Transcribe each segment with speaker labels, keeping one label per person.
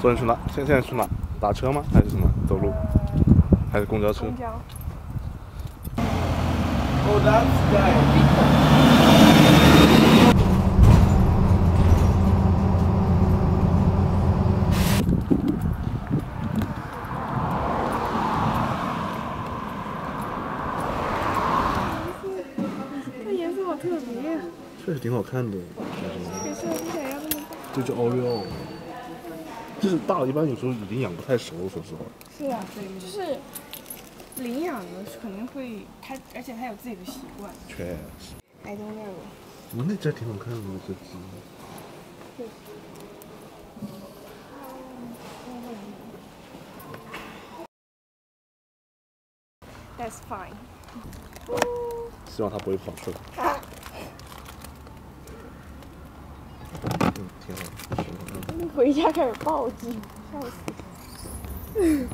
Speaker 1: 所以你去哪？现现在去哪？打车吗？还是什么？走路？还是公交车？
Speaker 2: 公交。
Speaker 3: Oh, that's guy.
Speaker 2: 这颜色好特别，
Speaker 1: 确实挺好看的。
Speaker 2: 可是我不想要这么大。
Speaker 1: 这就 Oreo，就是大了，一般有时候已经养不太熟，说实话。
Speaker 2: 是啊，对就是领养的肯定会，它而且它有自己的习惯。
Speaker 1: 确实。
Speaker 2: I don't know。
Speaker 1: 我那只还挺好看的，这只。
Speaker 2: That's fine。
Speaker 1: 希望它不会跑出来。
Speaker 2: 回家开始暴击，笑死。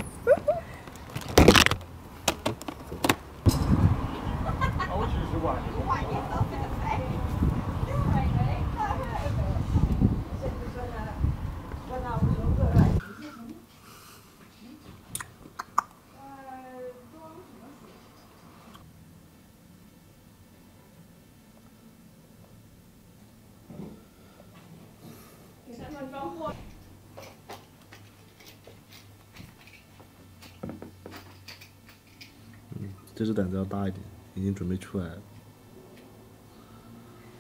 Speaker 1: 这只胆子要大一点，已经准备出来了。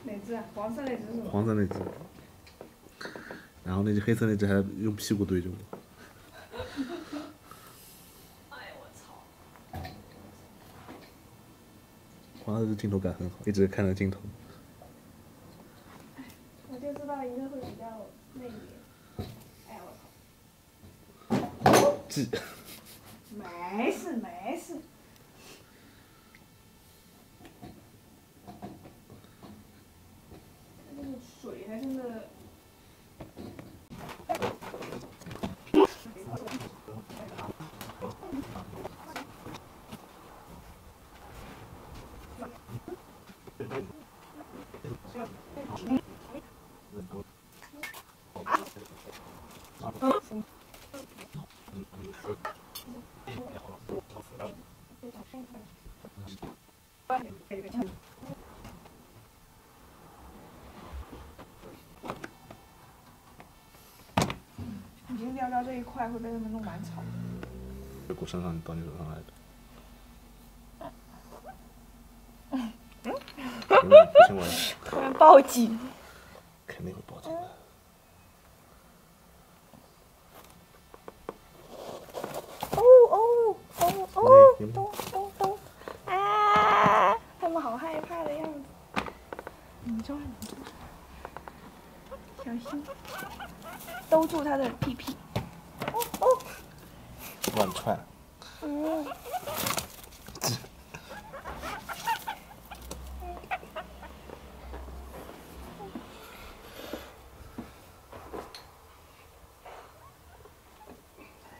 Speaker 2: 哪只啊？黄色那只是吗？
Speaker 1: 黄色那只，然后那只黑色那只还用屁股对着我操。黄色的镜头感很好，一直看着镜头。
Speaker 2: 没事没事。那个水还真的。已经料到这一块会被他们弄满草。
Speaker 1: 结果身上到你手上来的。嗯，不行，我
Speaker 2: 突然报警。
Speaker 1: 肯定会报警的。
Speaker 2: 哦哦哦哦
Speaker 1: 你们
Speaker 2: 咚咚咚！啊！他们好害怕的样子。你抓，你抓，小心，兜住他的屁屁。哦哦，
Speaker 1: 乱窜。
Speaker 2: 嗯。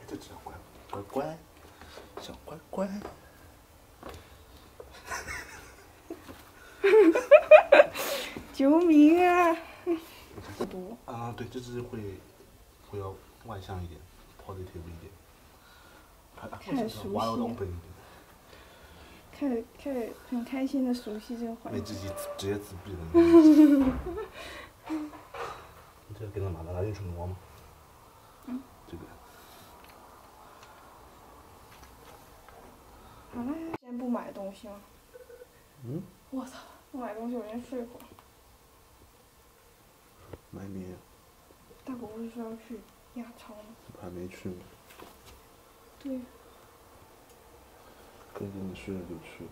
Speaker 1: 这只乖乖乖，小乖乖。
Speaker 2: 救命啊！多。
Speaker 1: 啊，对，这只会会要外向一点，positive 一点，还
Speaker 2: 太熟悉了
Speaker 1: wild open 一点。
Speaker 2: 开始开始很开心的熟悉这个环
Speaker 1: 那
Speaker 2: 境。
Speaker 1: 自己直接自闭的那种。你这个给它拿拿进去摸吗？嗯。这个。
Speaker 2: 好了，先不买东西了。
Speaker 1: 嗯。
Speaker 2: 我操！不买东西，我先睡会儿。
Speaker 1: 买面，
Speaker 2: 大伯不是说要去亚超吗？
Speaker 1: 还没去吗，
Speaker 2: 对。
Speaker 1: 跟着你去了就去了。